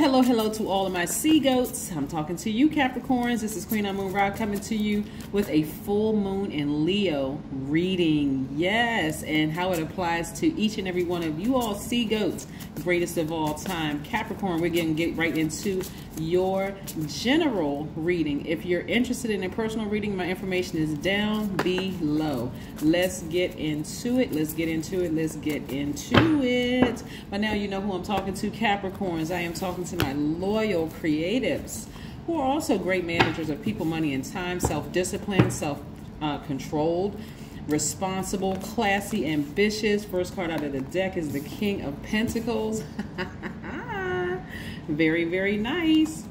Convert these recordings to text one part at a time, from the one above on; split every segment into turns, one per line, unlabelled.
hello, hello to all of my sea goats. I'm talking to you, Capricorns. This is Queen Amun Ra coming to you with a full moon in Leo reading. Yes, and how it applies to each and every one of you all sea goats, greatest of all time. Capricorn, we're going to get right into your general reading. If you're interested in a personal reading, my information is down below. Let's get into it. Let's get into it. Let's get into it. By now, you know who I'm talking to, Capricorns. I am talking to my loyal creatives who are also great managers of people, money, and time, self-disciplined, self-controlled, responsible, classy, ambitious. First card out of the deck is the King of Pentacles. very, very nice.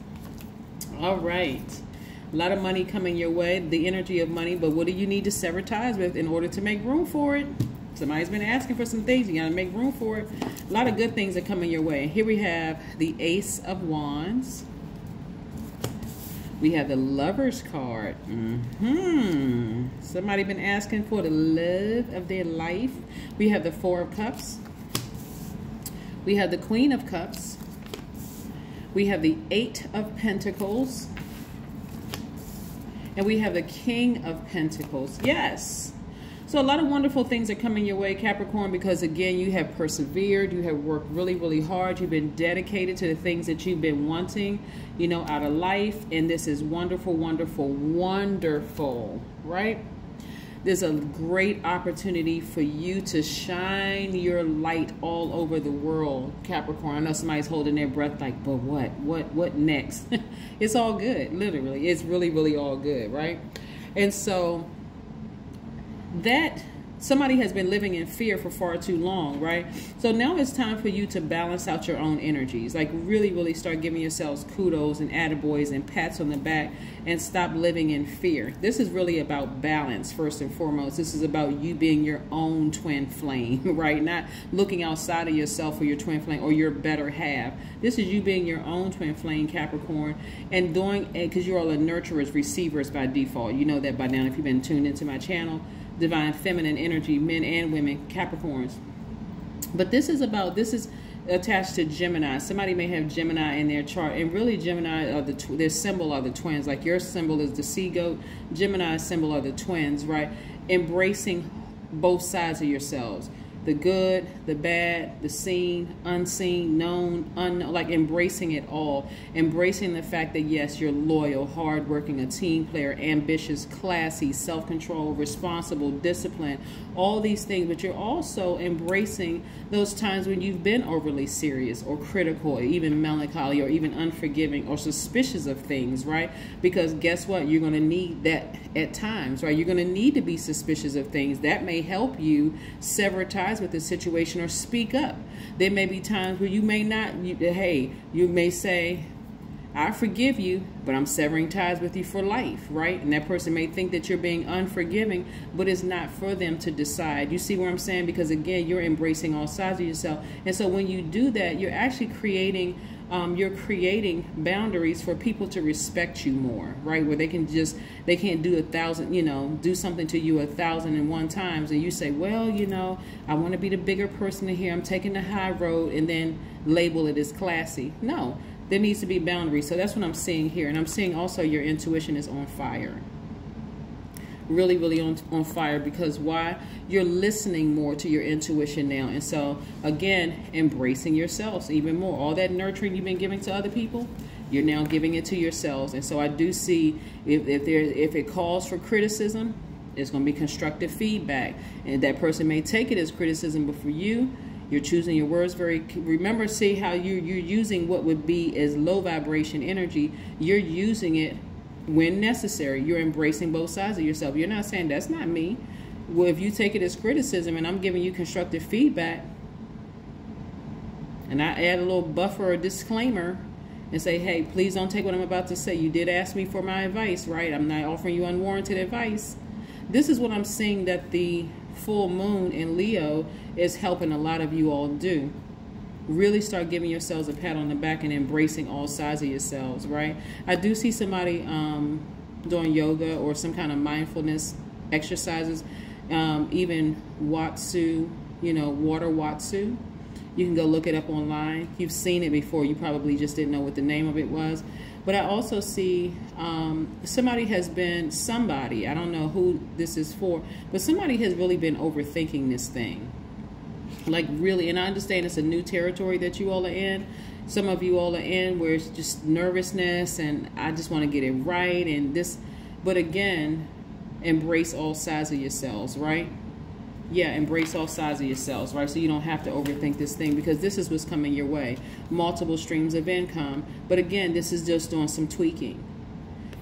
All right. A lot of money coming your way, the energy of money, but what do you need to sever ties with in order to make room for it? Somebody's been asking for some things. You got to make room for it. A lot of good things are coming your way. Here we have the Ace of Wands. We have the Lover's card. Mm hmm Somebody been asking for the love of their life. We have the Four of Cups. We have the Queen of Cups. We have the Eight of Pentacles. And we have the King of Pentacles. Yes. So a lot of wonderful things are coming your way, Capricorn, because again, you have persevered, you have worked really, really hard, you've been dedicated to the things that you've been wanting, you know, out of life, and this is wonderful, wonderful, wonderful, right? There's a great opportunity for you to shine your light all over the world, Capricorn. I know somebody's holding their breath like, but what? What what next? it's all good, literally. It's really, really all good, right? And so that somebody has been living in fear for far too long, right? So now it's time for you to balance out your own energies. Like really, really start giving yourselves kudos and attaboys and pats on the back and stop living in fear. This is really about balance, first and foremost. This is about you being your own twin flame, right? Not looking outside of yourself or your twin flame or your better half. This is you being your own twin flame, Capricorn, and doing, because you're all a nurturers, receivers by default. You know that by now if you've been tuned into my channel divine feminine energy, men and women, Capricorns. But this is about, this is attached to Gemini. Somebody may have Gemini in their chart, and really Gemini are the their symbol are the twins. Like your symbol is the sea goat, Gemini's symbol are the twins, right? Embracing both sides of yourselves the good, the bad, the seen, unseen, known, unknown, like embracing it all. Embracing the fact that yes, you're loyal, hardworking, a team player, ambitious, classy, self control, responsible, disciplined, all these things. But you're also embracing those times when you've been overly serious or critical, or even melancholy, or even unforgiving or suspicious of things, right? Because guess what? You're going to need that at times, right? You're going to need to be suspicious of things. That may help you sever ties with the situation or speak up. There may be times where you may not, you, hey, you may say, I forgive you, but I'm severing ties with you for life, right? And that person may think that you're being unforgiving, but it's not for them to decide. You see what I'm saying? Because again, you're embracing all sides of yourself. And so when you do that, you're actually creating um, you're creating boundaries for people to respect you more, right? Where they can just, they can't do a thousand, you know, do something to you a thousand and one times. And you say, well, you know, I want to be the bigger person in here. I'm taking the high road and then label it as classy. No, there needs to be boundaries. So that's what I'm seeing here. And I'm seeing also your intuition is on fire really, really on, on fire because why? You're listening more to your intuition now. And so, again, embracing yourselves even more. All that nurturing you've been giving to other people, you're now giving it to yourselves. And so I do see if, if, there, if it calls for criticism, it's going to be constructive feedback. And that person may take it as criticism, but for you, you're choosing your words very remember see how you you're using what would be as low vibration energy you're using it when necessary, you're embracing both sides of yourself. You're not saying that's not me. Well, if you take it as criticism and I'm giving you constructive feedback, and I add a little buffer or disclaimer and say, hey, please don't take what I'm about to say. You did ask me for my advice, right? I'm not offering you unwarranted advice. This is what I'm seeing that the full moon in Leo is helping a lot of you all do really start giving yourselves a pat on the back and embracing all sides of yourselves, right? I do see somebody um, doing yoga or some kind of mindfulness exercises, um, even Watsu, you know, water Watsu. You can go look it up online. You've seen it before. You probably just didn't know what the name of it was. But I also see um, somebody has been, somebody, I don't know who this is for, but somebody has really been overthinking this thing. Like really, and I understand it's a new territory that you all are in. Some of you all are in where it's just nervousness and I just want to get it right and this. But again, embrace all sides of yourselves, right? yeah, embrace all sides of yourselves, right? So you don't have to overthink this thing because this is what's coming your way. Multiple streams of income. But again, this is just doing some tweaking.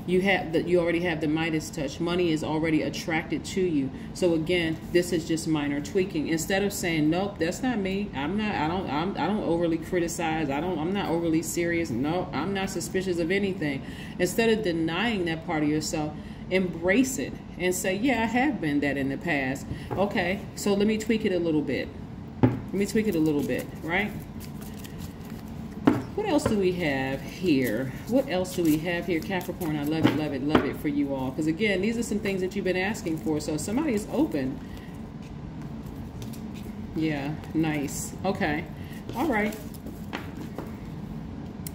You have that you already have the Midas touch. Money is already attracted to you. So again, this is just minor tweaking. Instead of saying, Nope, that's not me. I'm not I don't I'm I don't overly criticize. I don't I'm not overly serious. No, I'm not suspicious of anything. Instead of denying that part of yourself, embrace it and say, yeah, I have been that in the past. Okay, so let me tweak it a little bit. Let me tweak it a little bit, right? What else do we have here? What else do we have here? Capricorn, I love it, love it, love it for you all. Because again, these are some things that you've been asking for. So somebody is open. Yeah, nice. Okay. All right.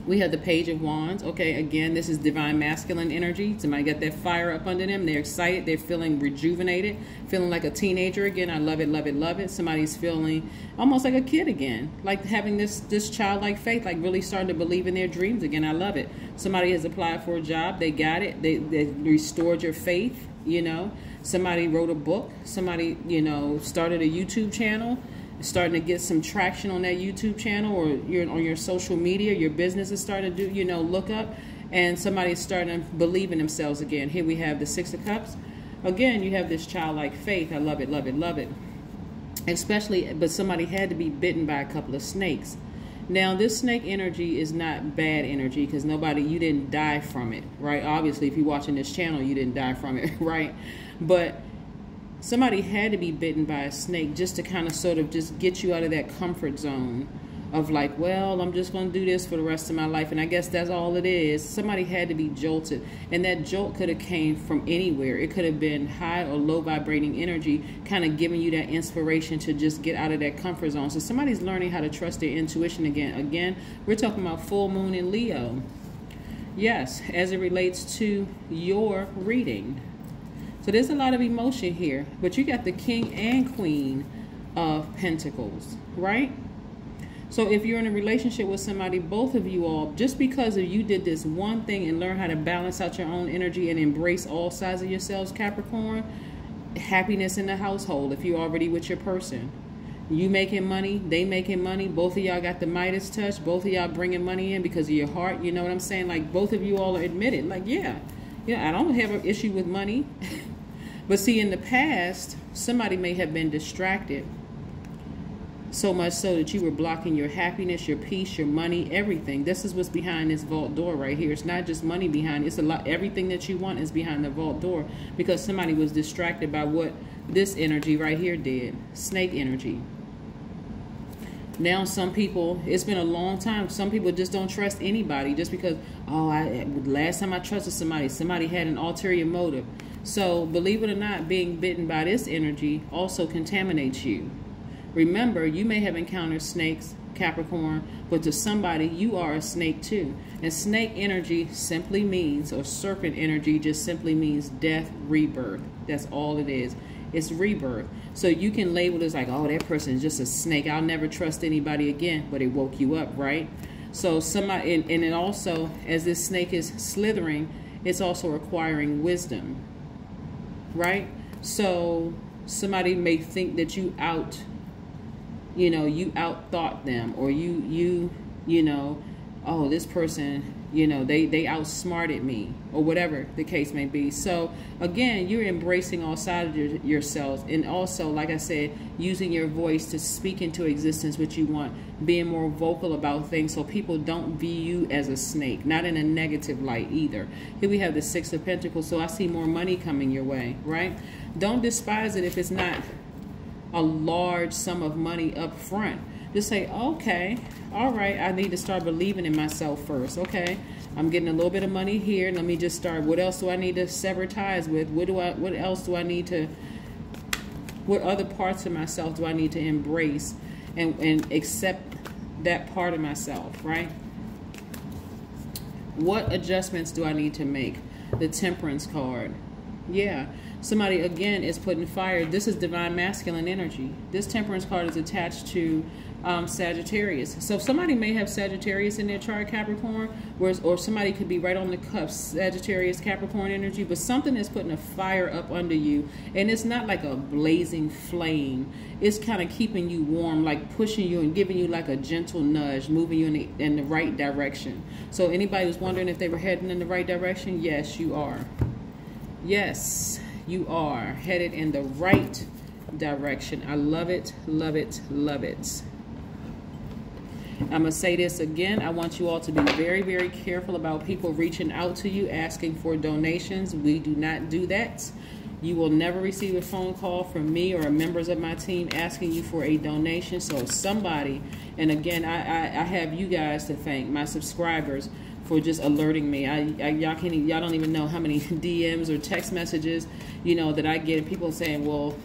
We have the Page of Wands. Okay, again, this is divine masculine energy. Somebody got that fire up under them. They're excited. They're feeling rejuvenated, feeling like a teenager again. I love it, love it, love it. Somebody's feeling almost like a kid again, like having this this childlike faith, like really starting to believe in their dreams again. I love it. Somebody has applied for a job. They got it. They, they restored your faith, you know. Somebody wrote a book. Somebody, you know, started a YouTube channel starting to get some traction on that YouTube channel or you're on your social media, your business is starting to do, you know, look up and somebody's starting to believe in themselves again. Here we have the Six of Cups. Again, you have this childlike faith. I love it, love it, love it. Especially, but somebody had to be bitten by a couple of snakes. Now, this snake energy is not bad energy because nobody, you didn't die from it, right? Obviously, if you're watching this channel, you didn't die from it, right? But somebody had to be bitten by a snake just to kind of sort of just get you out of that comfort zone of like, well, I'm just going to do this for the rest of my life. And I guess that's all it is. Somebody had to be jolted. And that jolt could have came from anywhere. It could have been high or low vibrating energy, kind of giving you that inspiration to just get out of that comfort zone. So somebody's learning how to trust their intuition again. Again, we're talking about full moon in Leo. Yes, as it relates to your reading. So there's a lot of emotion here. But you got the king and queen of pentacles, right? So if you're in a relationship with somebody, both of you all, just because of you did this one thing and learn how to balance out your own energy and embrace all sides of yourselves, Capricorn, happiness in the household if you're already with your person. You making money, they making money. Both of y'all got the Midas touch. Both of y'all bringing money in because of your heart. You know what I'm saying? Like both of you all are admitted. Like yeah, yeah. I don't have an issue with money. But see, in the past, somebody may have been distracted so much so that you were blocking your happiness, your peace, your money, everything. This is what's behind this vault door right here. It's not just money behind it's a lot everything that you want is behind the vault door because somebody was distracted by what this energy right here did. Snake energy. Now some people, it's been a long time. Some people just don't trust anybody just because, oh, I last time I trusted somebody, somebody had an ulterior motive. So, believe it or not, being bitten by this energy also contaminates you. Remember, you may have encountered snakes, Capricorn, but to somebody, you are a snake too. And snake energy simply means, or serpent energy just simply means death, rebirth. That's all it is. It's rebirth. So you can label it as like, oh, that person is just a snake. I'll never trust anybody again. But it woke you up, right? So somebody, and, and it also, as this snake is slithering, it's also acquiring wisdom right? So somebody may think that you out, you know, you out thought them or you, you, you know, oh, this person, you know, they, they outsmarted me or whatever the case may be. So again, you're embracing all sides of your, yourselves and also, like I said, using your voice to speak into existence what you want, being more vocal about things so people don't view you as a snake, not in a negative light either. Here we have the Six of Pentacles, so I see more money coming your way, right? Don't despise it if it's not a large sum of money up front just say, okay, all right, I need to start believing in myself first. Okay, I'm getting a little bit of money here. Let me just start. What else do I need to sever ties with? What do I? What else do I need to? What other parts of myself do I need to embrace and and accept that part of myself, right? What adjustments do I need to make? The temperance card. Yeah. Somebody again is putting fire. This is divine masculine energy. This temperance card is attached to um, Sagittarius. So somebody may have Sagittarius in their chart, Capricorn, whereas, or somebody could be right on the cusp, Sagittarius, Capricorn energy, but something is putting a fire up under you. And it's not like a blazing flame. It's kind of keeping you warm, like pushing you and giving you like a gentle nudge, moving you in the, in the right direction. So anybody who's wondering if they were heading in the right direction, yes, you are. Yes, you are headed in the right direction. I love it, love it, love it. I'm going to say this again. I want you all to be very, very careful about people reaching out to you asking for donations. We do not do that. You will never receive a phone call from me or members of my team asking you for a donation. So somebody, and again, I, I, I have you guys to thank, my subscribers, for just alerting me. I, I y'all can't y'all don't even know how many DMs or text messages, you know, that I get. People saying, "Well,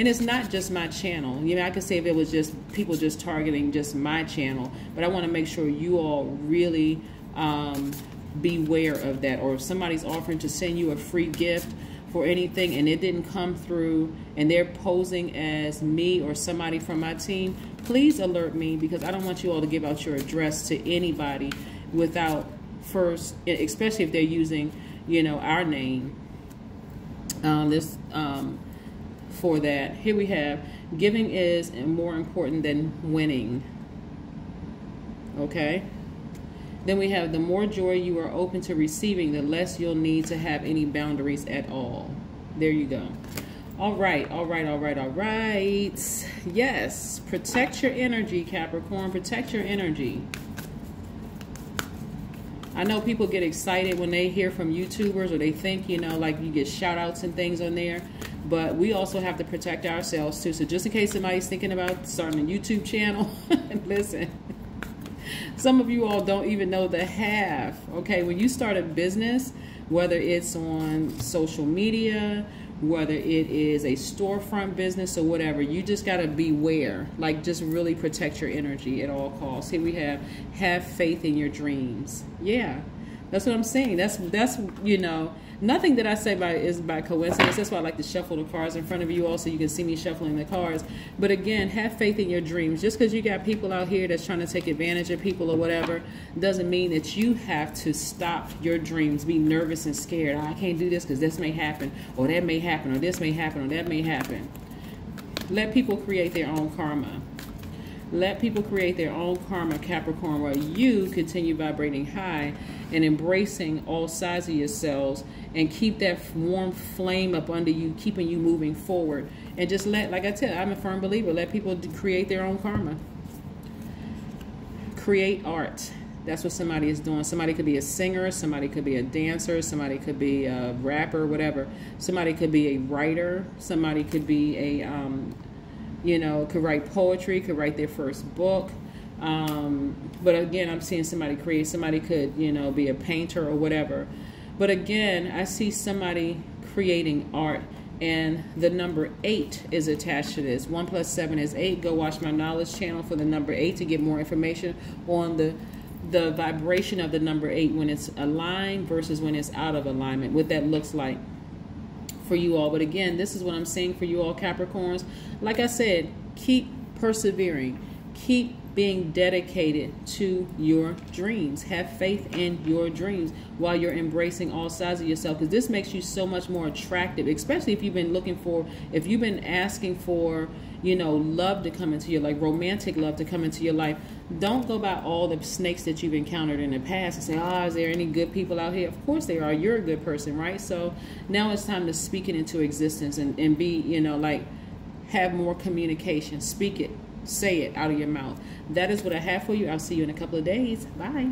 and it's not just my channel. You know, I could say if it was just people just targeting just my channel, but I want to make sure you all really um, beware of that. Or if somebody's offering to send you a free gift for anything and it didn't come through and they're posing as me or somebody from my team, please alert me because I don't want you all to give out your address to anybody without first, especially if they're using, you know, our name. Um, this um, for that. Here we have giving is more important than winning. Okay? Then we have the more joy you are open to receiving, the less you'll need to have any boundaries at all. There you go. All right, all right, all right, all right. Yes, protect your energy, Capricorn. Protect your energy. I know people get excited when they hear from YouTubers or they think, you know, like you get shout outs and things on there but we also have to protect ourselves too. So just in case somebody's thinking about starting a YouTube channel, listen, some of you all don't even know the half. Okay, when you start a business, whether it's on social media, whether it is a storefront business or whatever, you just got to beware. Like, just really protect your energy at all costs. Here we have have faith in your dreams. Yeah, that's what I'm saying. That's that's you know Nothing that I say by is by coincidence. That's why I like to shuffle the cards in front of you all so you can see me shuffling the cards. But again, have faith in your dreams. Just because you got people out here that's trying to take advantage of people or whatever doesn't mean that you have to stop your dreams, be nervous and scared. Oh, I can't do this because this may happen, or that may happen, or this may happen, or that may happen. Let people create their own karma. Let people create their own karma, Capricorn, while you continue vibrating high and embracing all sides of yourselves and keep that warm flame up under you, keeping you moving forward. And just let, like I said, I'm a firm believer, let people create their own karma. Create art. That's what somebody is doing. Somebody could be a singer, somebody could be a dancer, somebody could be a rapper, whatever. Somebody could be a writer, somebody could be a, um, you know, could write poetry, could write their first book. Um, but again, I'm seeing somebody create, somebody could, you know, be a painter or whatever. But again, I see somebody creating art and the number eight is attached to this. One plus seven is eight. Go watch my knowledge channel for the number eight to get more information on the the vibration of the number eight when it's aligned versus when it's out of alignment, what that looks like for you all. But again, this is what I'm saying for you all Capricorns. Like I said, keep persevering. Keep being dedicated to your dreams. Have faith in your dreams while you're embracing all sides of yourself because this makes you so much more attractive, especially if you've been looking for, if you've been asking for, you know, love to come into your like romantic love to come into your life. Don't go by all the snakes that you've encountered in the past and say, oh, is there any good people out here? Of course there are. You're a good person, right? So now it's time to speak it into existence and, and be, you know, like have more communication. Speak it say it out of your mouth. That is what I have for you. I'll see you in a couple of days. Bye.